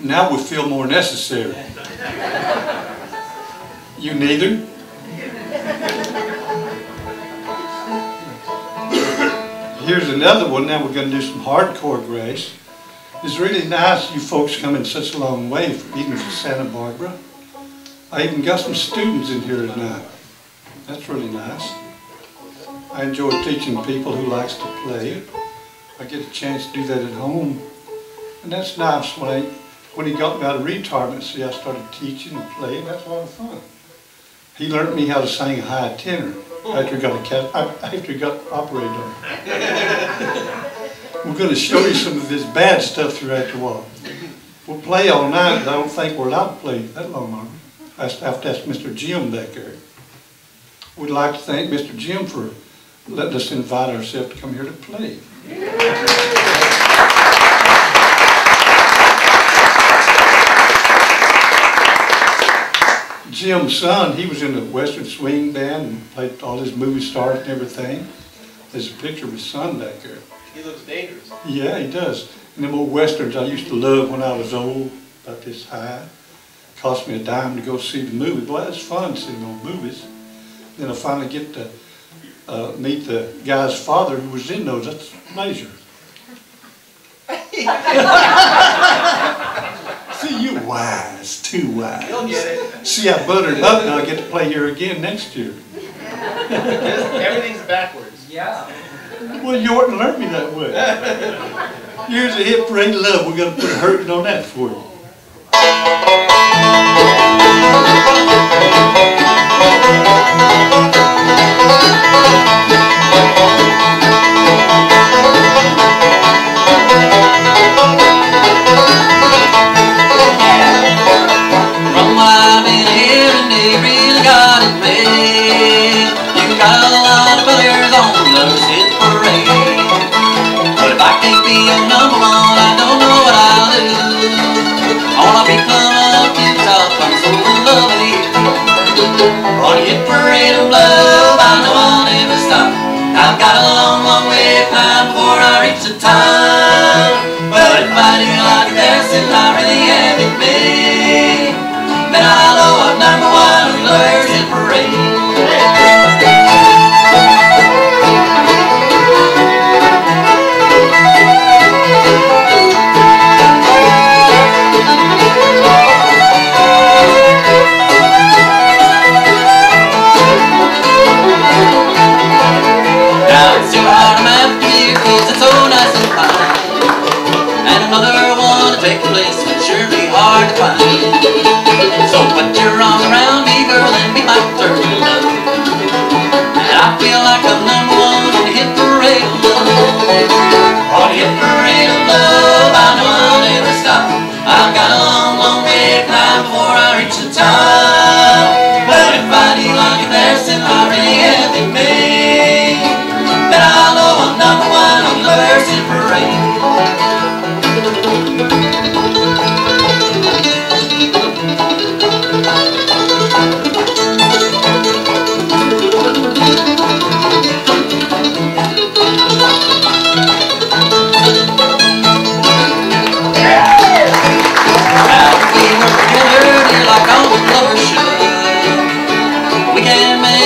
Now we feel more necessary. You neither? Here's another one. Now we're going to do some hardcore grace. It's really nice you folks coming such a long way, for, even from Santa Barbara. I even got some students in here tonight. That's really nice. I enjoy teaching people who likes to play. I get a chance to do that at home. And that's nice. When, I, when he got me out of retirement, see, I started teaching and playing. That's a lot of fun. He learned me how to sing a high tenor after he got, a cat, after he got operated on. We're going to show you some of his bad stuff throughout the walk. We'll play all night, but I don't think we're allowed to play that long, are we? I have to ask Mr. Jim back there. We'd like to thank Mr. Jim for letting us invite ourselves to come here to play. Jim's son, he was in the Western Swing Band and played all his movie stars and everything. There's a picture of his son back there. He looks dangerous. Yeah, he does. And them old westerns I used to love when I was old, about this high. Cost me a dime to go see the movie. Boy, it's fun seeing old movies. Then I finally get to uh, meet the guy's father who was in those. That's a pleasure. See, you wise, too wise. He'll get it. See, I buttered up and I get to play here again next year. Everything's backwards. Yeah. Well, you ought to learn me that way. Here's a hit for of love. We're going to put a hurting on that for you. You got a lot of players on Lover's another one to take place would sure be hard to find. So put your arms around me, girl, and be my love. And I feel like I'm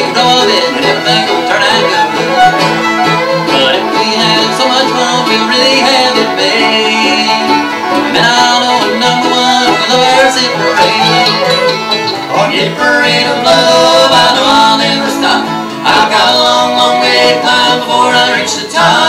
can make a go and everything will turn out good. But if we have so much fun, we really have it made. Know I'm number one for the Mercy Parade. On your parade of love, I know I'll never stop. I've got a long, long way to climb before I reach the top.